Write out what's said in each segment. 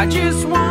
I just want.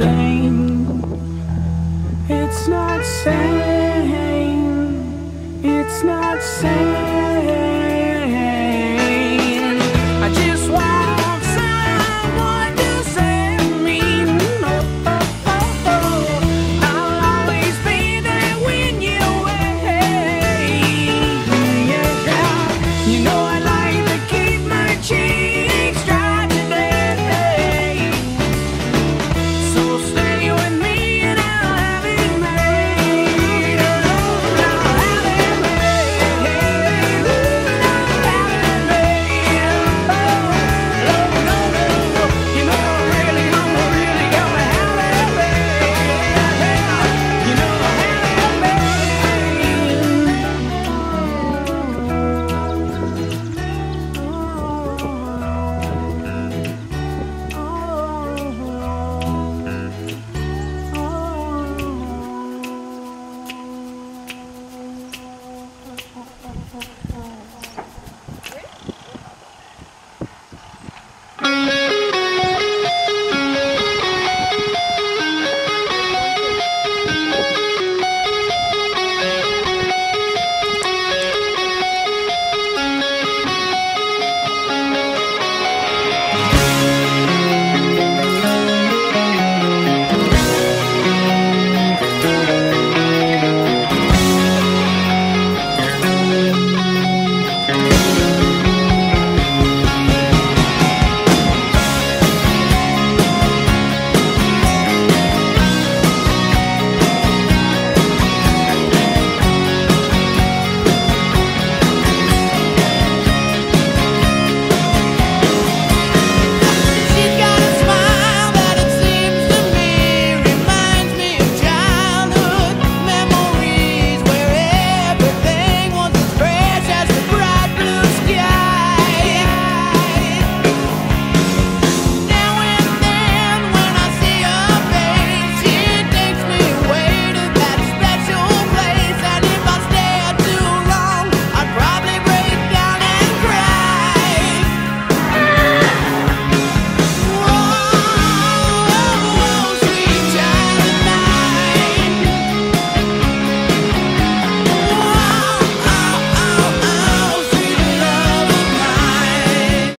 Insane. It's not sane. It's not sane.